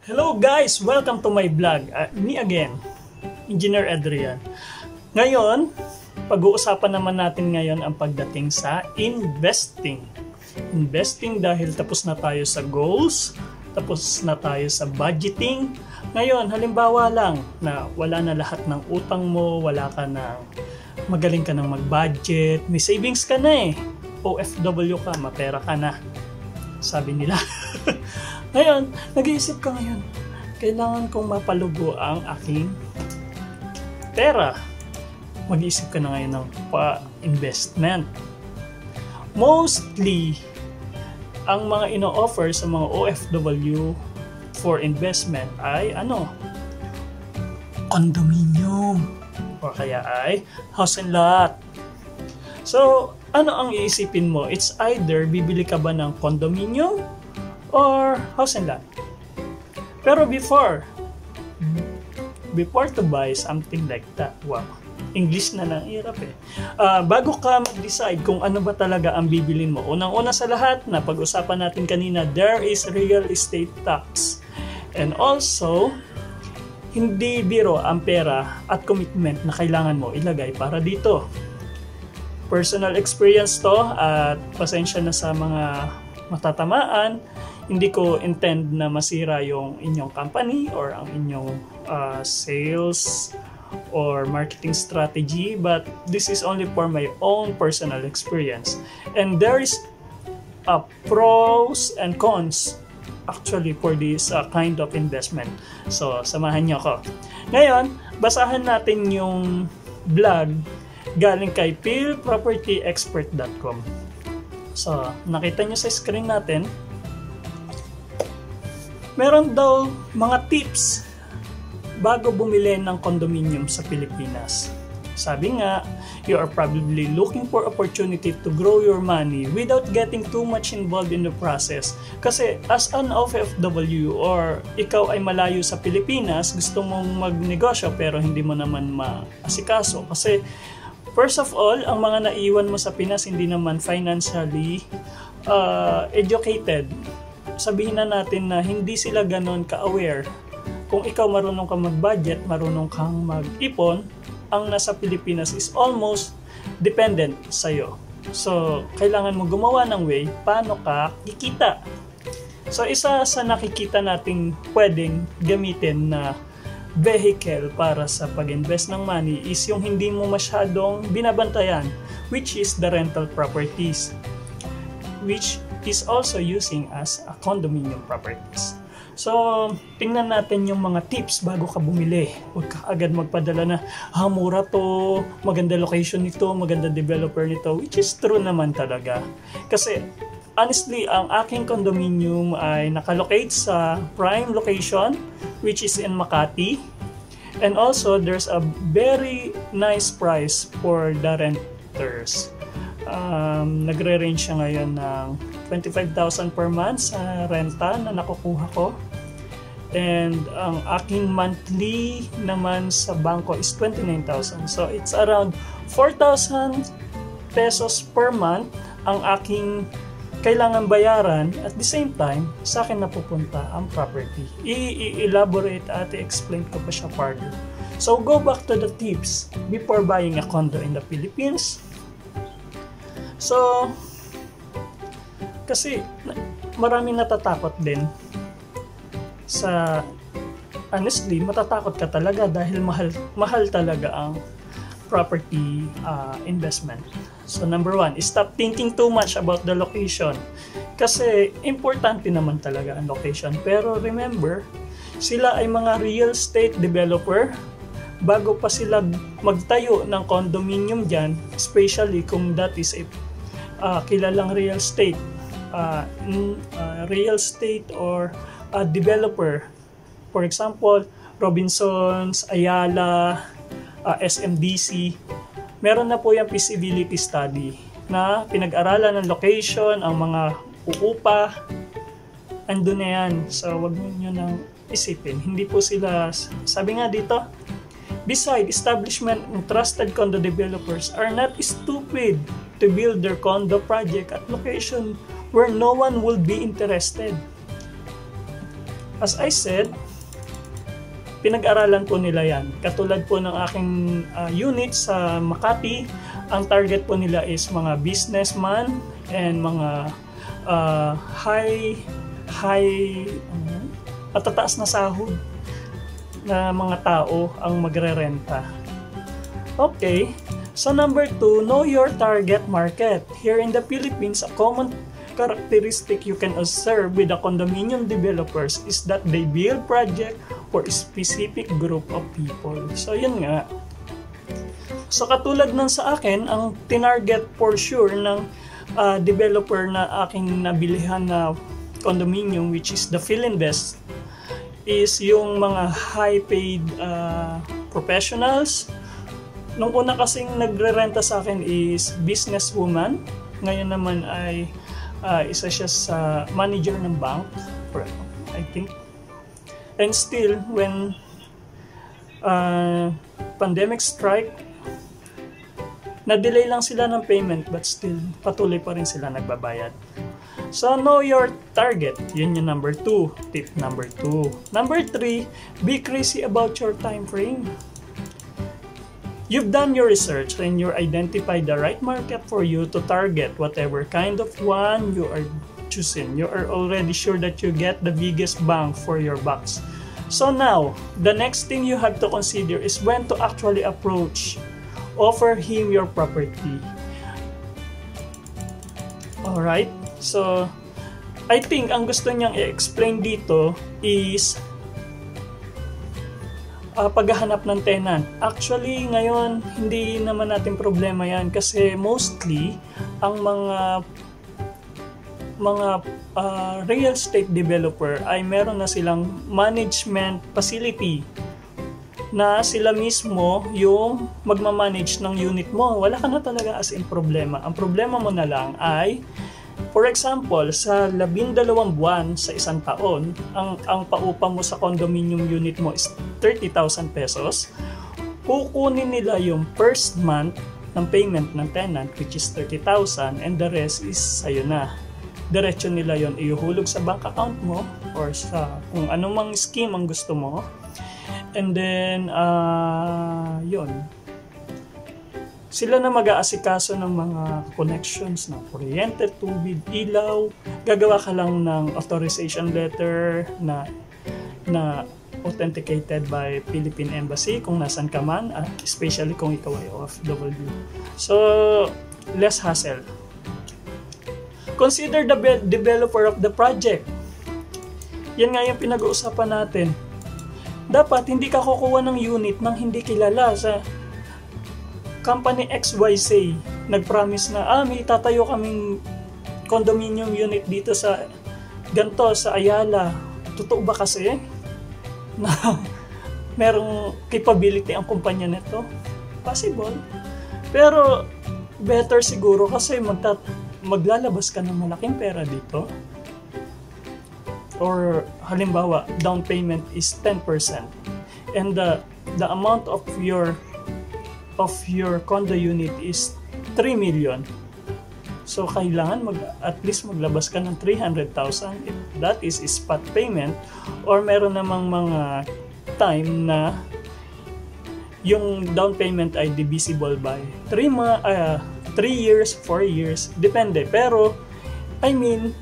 Hello guys! Welcome to my vlog. Uh, me again, Engineer Adrian. Ngayon, pag-uusapan naman natin ngayon ang pagdating sa investing. Investing dahil tapos na tayo sa goals, tapos na tayo sa budgeting. Ngayon, halimbawa lang na wala na lahat ng utang mo, wala ka na magaling ka ng mag-budget, may savings ka na eh. OFW ka, mapera ka na. Sabi nila. ngayon, nag-iisip ka ngayon, kailangan kong mapalugo ang aking pera. Mag-iisip ka na ngayon ng pa-investment. Mostly, ang mga ino-offer sa mga OFW for investment ay ano? Condominium. O kaya ay house and lot. So, ano ang iisipin mo? It's either bibili ka ba ng condominium or house and lot. Pero before, before to buy something like that, wow, English na lang, hirap eh. Uh, bago ka mag-decide kung ano ba talaga ang bibilin mo, unang-una sa lahat na pag-usapan natin kanina, there is real estate tax. And also, hindi biro ang pera at commitment na kailangan mo ilagay para dito. Personal experience to at pasensya na sa mga matatamaan. Hindi ko intend na masira yung inyong company or ang inyong uh, sales or marketing strategy but this is only for my own personal experience. And there is a pros and cons actually for this uh, kind of investment. So samahan niyo ako. Ngayon basahan natin yung blog galing kay philpropertyexpert.com so nakita niyo sa screen natin meron daw mga tips bago bumili ng condominium sa Pilipinas. Sabi nga, you are probably looking for opportunity to grow your money without getting too much involved in the process. Kasi as an OFW or ikaw ay malayo sa Pilipinas, gusto mong magnegosyo pero hindi mo naman maasikaso. Kasi first of all, ang mga naiwan mo sa Pinas hindi naman financially uh, educated. Sabihin na natin na hindi sila ganon ka-aware kung ikaw marunong kang mag-budget, marunong kang mag-ipon, ang nasa Pilipinas is almost dependent sa'yo. So, kailangan mo gumawa ng way paano ka kikita. So, isa sa nakikita nating pwedeng gamitin na vehicle para sa pag-invest ng money is yung hindi mo masyadong binabantayan, which is the rental properties, which is also using as a condominium properties. So, tingnan natin yung mga tips bago ka bumili. Huwag ka agad magpadala na, ha, ah, mura to, maganda location nito, maganda developer nito, which is true naman talaga. Kasi, honestly, ang aking condominium ay nakalocate sa prime location, which is in Makati. And also, there's a very nice price for the renters. Um, nagre-range siya ngayon ng 25,000 per month sa renta na nakukuha ko. And ang aking monthly naman sa bangko is 29,000. So it's around 4,000 pesos per month ang aking kailangan bayaran at the same time sa akin napupunta ang property. I-elaborate at i-explain ko pa siya further. So go back to the tips before buying a condo in the Philippines. So kasi maraming natatakot din sa honestly, matatakot ka talaga dahil mahal mahal talaga ang property uh, investment. So number one, stop thinking too much about the location. Kasi importante naman talaga ang location. Pero remember, sila ay mga real estate developer. Bago pa sila magtayo ng condominium dyan, especially kung that is a uh, kilalang real estate, uh, uh, real estate or uh, developer. For example, Robinsons, Ayala, uh, SMDC, meron na po yung feasibility study na pinag-aralan ng location, ang mga uupa, andun na yan. So, wag nyo nang isipin. Hindi po sila, sabi nga dito, Beside, establishment and trusted condo developers are not stupid to build their condo project at location where no one will be interested. As I said, pinag-aralan po nila yan. Katulad po ng aking uh, unit sa Makati, ang target po nila is mga businessman and mga uh, high high uh, matataas na sahod na mga tao ang magre-renta. Okay, so number two, know your target market. Here in the Philippines, a common characteristic you can observe with the condominium developers is that they build project for a specific group of people. So, yun nga. So, katulad ng sa akin, ang tinarget for sure ng uh, developer na aking nabilihan na condominium, which is the Philinvest, is yung mga high-paid uh, professionals. Nung una kasing nagre-renta sa akin is businesswoman. Ngayon naman ay uh, isa siya sa manager ng bank, I think. And still, when uh, pandemic strike, na-delay lang sila ng payment but still patuloy pa rin sila nagbabayad. So, know your target. Yun yung number two. Tip number two. Number three, be crazy about your time frame. You've done your research and you identified the right market for you to target whatever kind of one you are choosing. You are already sure that you get the biggest bang for your bucks. So now, the next thing you have to consider is when to actually approach. Offer him your property. Alright? So, I think ang gusto niyang i-explain dito is uh, paghahanap ng tenant. Actually, ngayon, hindi naman natin problema yan kasi mostly, ang mga mga uh, real estate developer ay meron na silang management facility na sila mismo yung magmamanage ng unit mo. Wala ka na talaga as in problema. Ang problema mo na lang ay For example, sa labindalawang buwan sa isang taon, ang, ang paupa mo sa condominium unit mo is 30,000 pesos. Kukunin nila yung first month ng payment ng tenant which is 30,000 and the rest is sa'yo na. Diretso nila yon iuhulog sa bank account mo or sa kung anumang scheme ang gusto mo. And then, uh, yun, sila na mag-aasikaso ng mga connections ng kuryente, tubig, ilaw. Gagawa ka lang ng authorization letter na na authenticated by Philippine Embassy kung nasan ka man, uh, especially kung ikaw ay OFW. So, less hassle. Consider the developer of the project. Yan nga yung pinag-uusapan natin. Dapat hindi ka kukuha ng unit nang hindi kilala sa company XYZ nag-promise na, ah, may tatayo kaming condominium unit dito sa ganto sa Ayala. Totoo ba kasi na merong capability ang kumpanya nito? Possible. Pero better siguro kasi magta maglalabas ka ng malaking pera dito. Or halimbawa, down payment is 10% and the the amount of your of your condo unit is 3 million. So, kailangan mag, at least maglabas ka ng 300,000 if that is spot payment or meron namang mga time na yung down payment ay divisible by 3 ma uh, 3 years, 4 years, depende. Pero, I mean,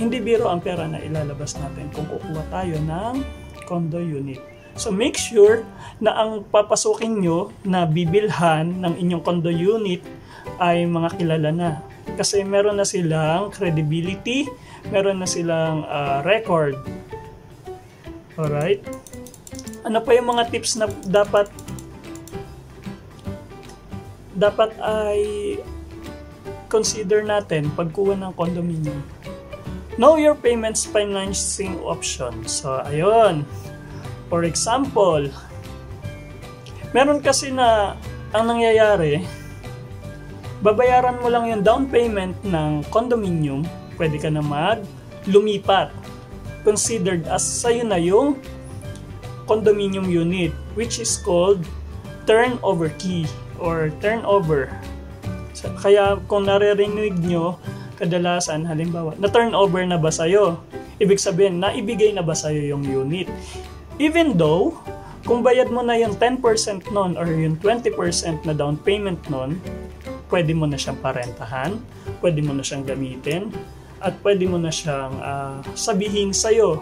hindi biro ang pera na ilalabas natin kung kukuha tayo ng condo unit. So make sure na ang papasukin nyo na bibilhan ng inyong condo unit ay mga kilala na. Kasi meron na silang credibility, meron na silang uh, record. Alright? Ano pa yung mga tips na dapat dapat ay consider natin pagkuha ng condominium? Know your payments financing options. So, ayun. For example, meron kasi na ang nangyayari, babayaran mo lang yung down payment ng condominium, pwede ka na mag lumipat. Considered as sa'yo na yung condominium unit, which is called turnover key or turnover. Kaya kung naririnig nyo, kadalasan, halimbawa, na turnover na ba sa'yo? Ibig sabihin, naibigay na ba sa'yo yung unit? Even though, kung bayad mo na yung 10% nun or yung 20% na down payment nun, pwede mo na siyang parentahan, pwede mo na siyang gamitin, at pwede mo na siyang uh, sabihin sa'yo.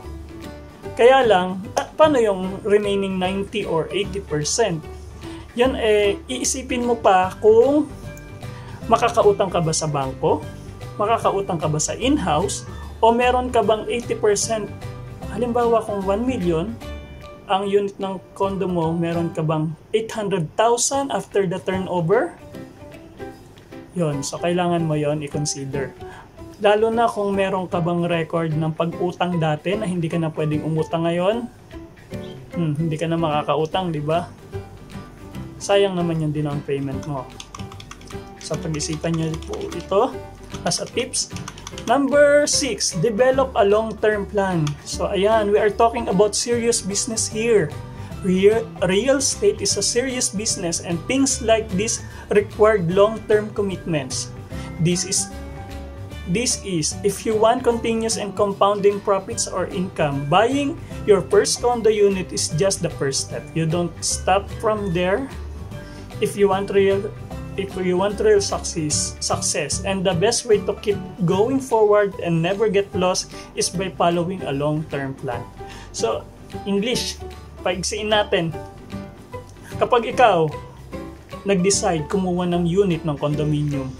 Kaya lang, uh, paano yung remaining 90 or 80%? Yan eh, iisipin mo pa kung makakautang ka ba sa bangko, makakautang ka ba sa in-house, o meron ka bang 80%, halimbawa kung 1 million, ang unit ng condo mo, meron ka bang 800,000 after the turnover? Yon, so kailangan mo yon i-consider. Lalo na kung meron ka bang record ng pag-utang dati na hindi ka na pwedeng umutang ngayon, hmm, hindi ka na makakautang, di ba? Sayang naman yung down payment mo. So pag-isipan nyo po ito as a tips Number 6, develop a long-term plan. So ayan, we are talking about serious business here. Real, real estate is a serious business and things like this required long-term commitments. This is this is if you want continuous and compounding profits or income, buying your first condo unit is just the first step. You don't stop from there. If you want real if you want real success, success and the best way to keep going forward and never get lost is by following a long-term plan. So, English, paigsiin natin. Kapag ikaw nag-decide kumuha ng unit ng condominium,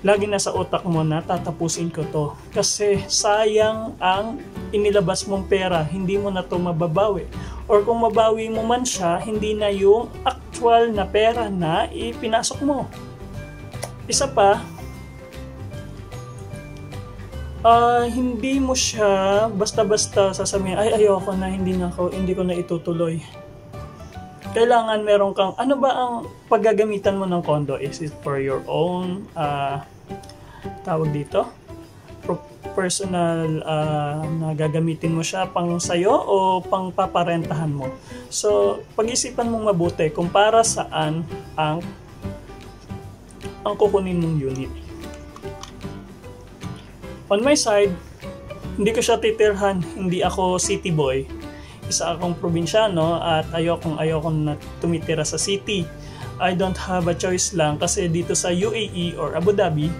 lagi na sa utak mo na tatapusin ko to. Kasi sayang ang inilabas mong pera, hindi mo na to mababawi. Or kung mabawi mo man siya, hindi na yung actual na pera na ipinasok mo. Isa pa, uh, hindi mo siya basta-basta sasabihin, ay ayoko na, hindi na ako, hindi ko na itutuloy. Kailangan meron kang, ano ba ang paggagamitan mo ng condo? Is it for your own, uh, tawag dito? Personal uh, na gagamitin mo siya pang sayo o pang paparentahan mo. So, pag-isipan mong mabuti kung para saan ang ang kukunin mong unit. On my side, hindi ko siya titirhan, hindi ako city boy. Isa akong probinsyano at ayokong ayokong na tumitira sa city. I don't have a choice lang kasi dito sa UAE or Abu Dhabi,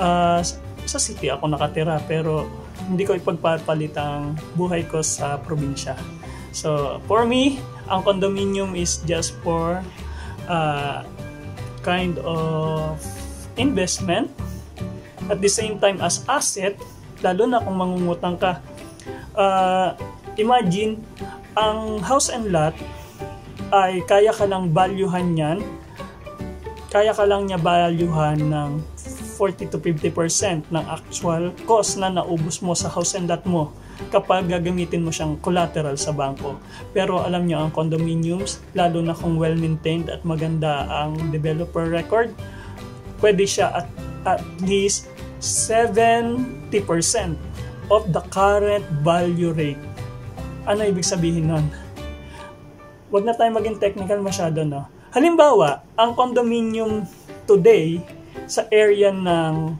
uh, sa city ako nakatira pero hindi ko ipagpapalit ang buhay ko sa probinsya. So, for me, ang condominium is just for uh, kind of investment at the same time as asset, lalo na kung mangungutang ka. Uh, imagine, ang house and lot ay kaya ka lang valuehan yan, kaya ka lang niya valuehan ng 40 to 50% ng actual cost na naubos mo sa house and lot mo kapag gagamitin mo siyang collateral sa bangko. Pero alam niyo ang condominiums, lalo na kung well-maintained at maganda ang developer record, pwede siya at at least 70% of the current value rate. Ano ibig sabihin nun? Huwag na tayo maging technical masyado, no? Halimbawa, ang condominium today sa area ng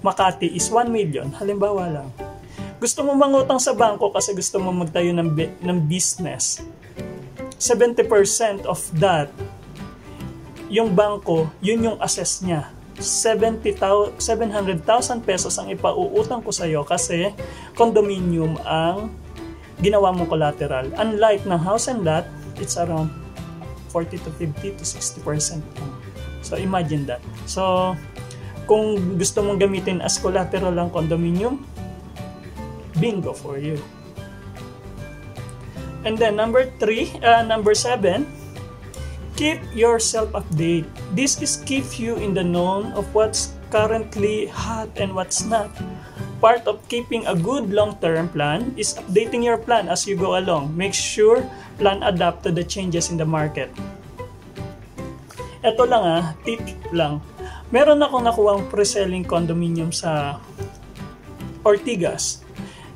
Makati is 1 million, halimbawa lang. Gusto mo mangutang sa bangko kasi gusto mo magtayo ng, ng business. 70% of that, yung bangko, yun yung assess niya. 700,000 pesos ang ipauutang ko sa iyo kasi condominium ang ginawa mong collateral. Unlike ng house and lot, it's around 40 to 50 to 60% So imagine that. So kung gusto mong gamitin as collateral ang condominium, bingo for you. And then number three, uh, number seven, keep yourself update. This is keep you in the known of what's currently hot and what's not. Part of keeping a good long-term plan is updating your plan as you go along. Make sure plan adapt to the changes in the market. Ito lang ah, tip lang. Meron akong nakuhang pre-selling condominium sa Ortigas.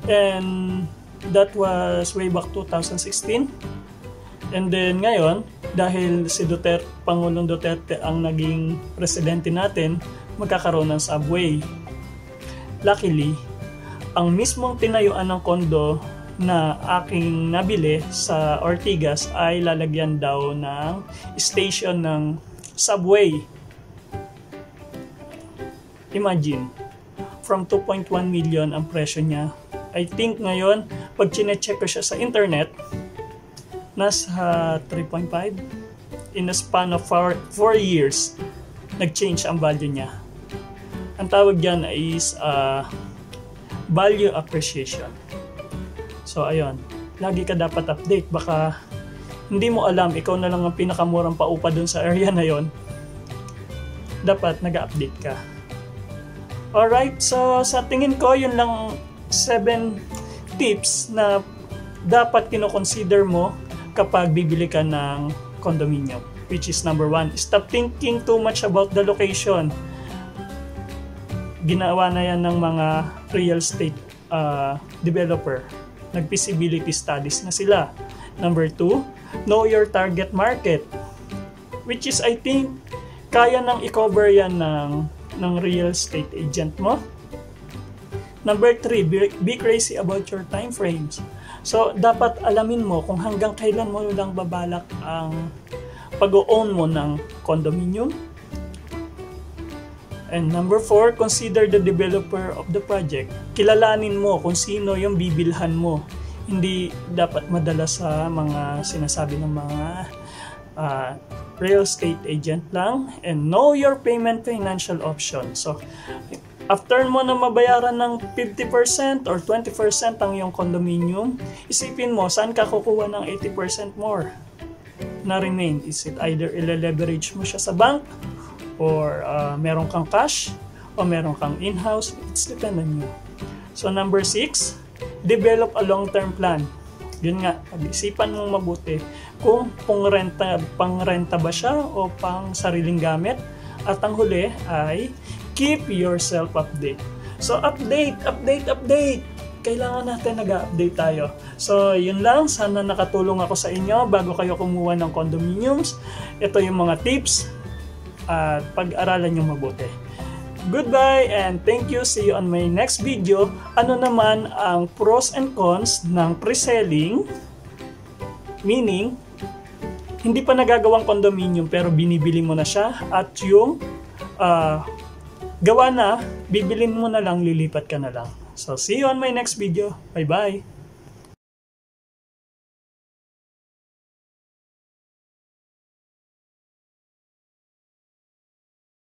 And that was way back 2016. And then ngayon, dahil si Duterte, Pangulong Duterte ang naging presidente natin, magkakaroon ng subway. Luckily, ang mismong tinayuan ng kondo na aking nabili sa Ortigas ay lalagyan daw ng station ng subway. Imagine, from 2.1 million ang presyo niya. I think ngayon, pag chinecheck ko siya sa internet, nasa 3.5 in a span of 4 years nag-change ang value niya ang tawag dyan is uh, value appreciation so ayun lagi ka dapat update baka hindi mo alam ikaw na lang ang pinakamurang paupa dun sa area na yon dapat nag-update ka alright so sa tingin ko yun lang 7 tips na dapat kinoconsider mo kapag bibili ka ng condominium. Which is number one, stop thinking too much about the location. Ginawa na yan ng mga real estate uh, developer. Nag-feasibility studies na sila. Number two, know your target market. Which is, I think, kaya nang i-cover yan ng, ng real estate agent mo. Number three, be, be crazy about your time frames So, dapat alamin mo kung hanggang kailan mo lang babalak ang pag-own mo ng condominium. And number four, consider the developer of the project. Kilalanin mo kung sino yung bibilhan mo. Hindi dapat madala sa mga sinasabi ng mga uh, real estate agent lang. And know your payment financial option. So, After mo na mabayaran ng 50% or 20% ang iyong condominium, isipin mo saan ka kukuha ng 80% more na remain. Is it either ile-leverage mo siya sa bank or uh, meron kang cash o meron kang in-house. It's depend on you. So number 6, develop a long-term plan. Yun nga, pag-isipan mong mabuti kung pang renta, pang renta ba siya o pang sariling gamit. At ang huli ay keep yourself update. So update, update, update. Kailangan natin nag-update tayo. So yun lang, sana nakatulong ako sa inyo bago kayo kumuha ng condominiums. Ito yung mga tips at pag-aralan nyo mabuti. Goodbye and thank you. See you on my next video. Ano naman ang pros and cons ng pre-selling? Meaning, hindi pa nagagawang condominium pero binibili mo na siya at yung uh, gawa na, bibilin mo na lang, lilipat ka na lang. So, see you on my next video. Bye-bye!